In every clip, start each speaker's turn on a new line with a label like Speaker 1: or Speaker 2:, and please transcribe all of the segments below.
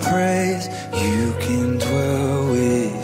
Speaker 1: praise, you can dwell
Speaker 2: with.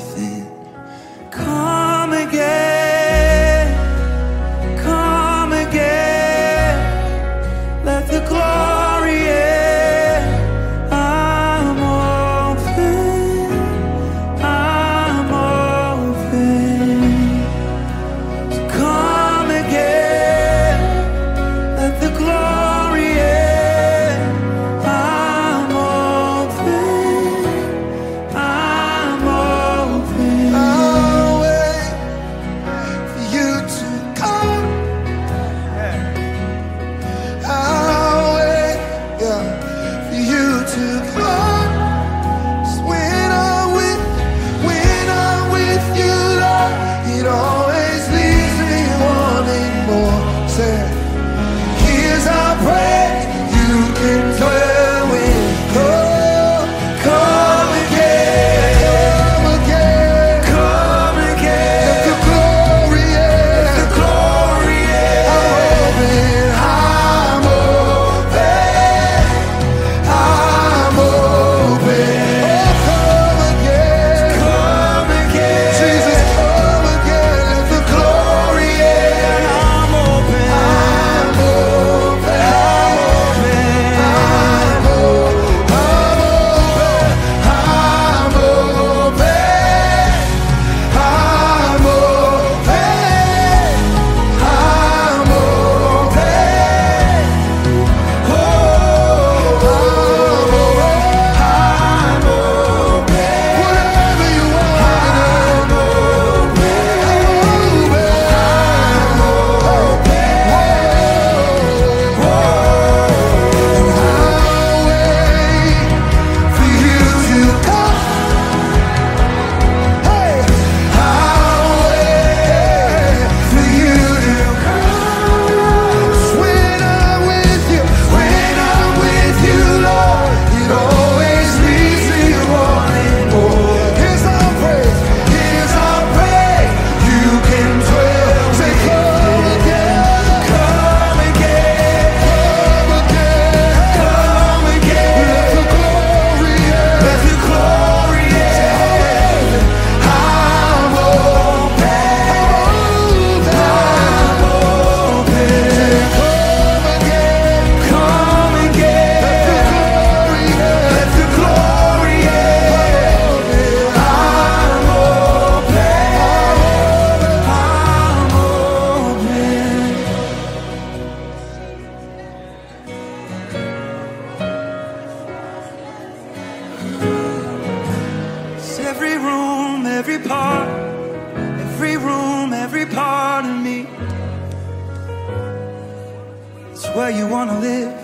Speaker 1: where you wanna live.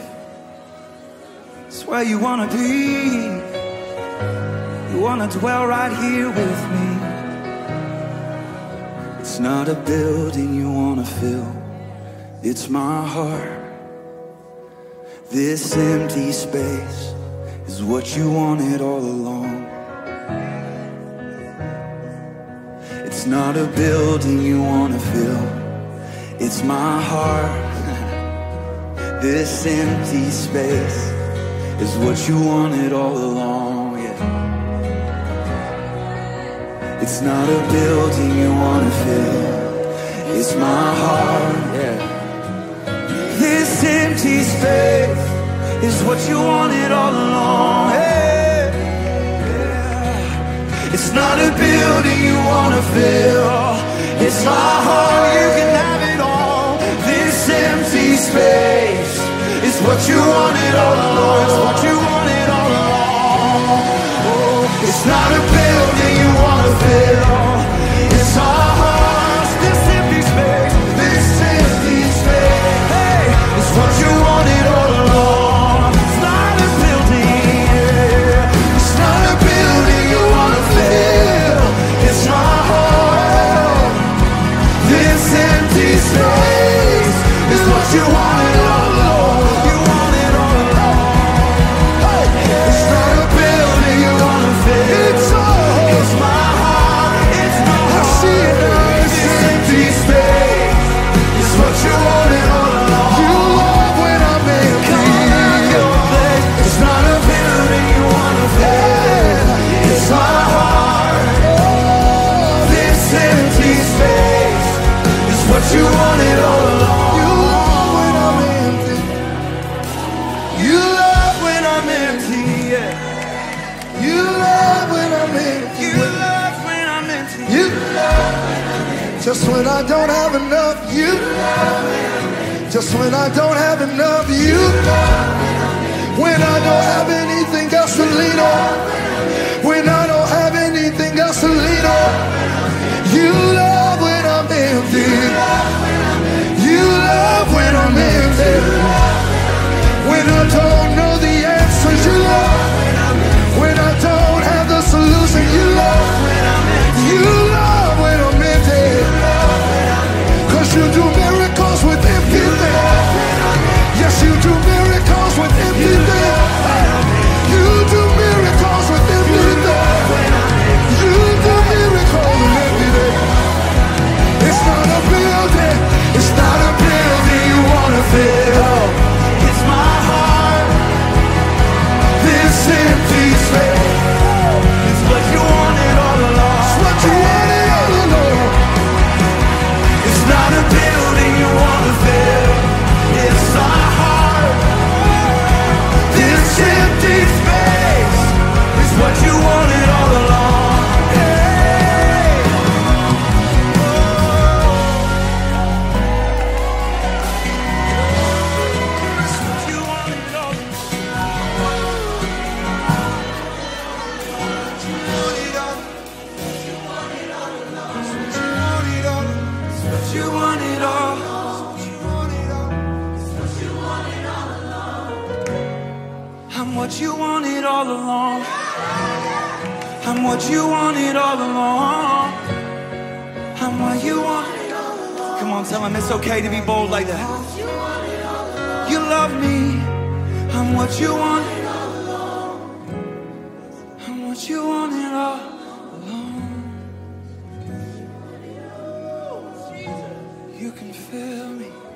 Speaker 1: It's where you wanna be. You wanna dwell right here with me. It's not a building you wanna fill, it's my heart. This empty space is what you wanted all along. It's not a building you wanna fill, it's my heart. This empty space is what you wanted all along, yeah. It's not a building you wanna fill, it's my heart, yeah. This empty space is what you wanted all along, hey. It's not a building you wanna fill, it's my heart, you can have it all. This empty space what you wanted all along. It's what you wanted all along. It's not a building you wanna fill.
Speaker 2: I don't have enough, you. When I don't have anything else to lean on. When I don't have anything else to lean on. You love when I'm empty. You love when I'm empty. you want it all. I'm
Speaker 1: what you wanted all along.
Speaker 2: I'm what you wanted all along.
Speaker 1: I'm what you want. Come on, tell him it's okay to be bold like that. You love me. I'm what you wanted all along. I'm what you wanted all. fill me.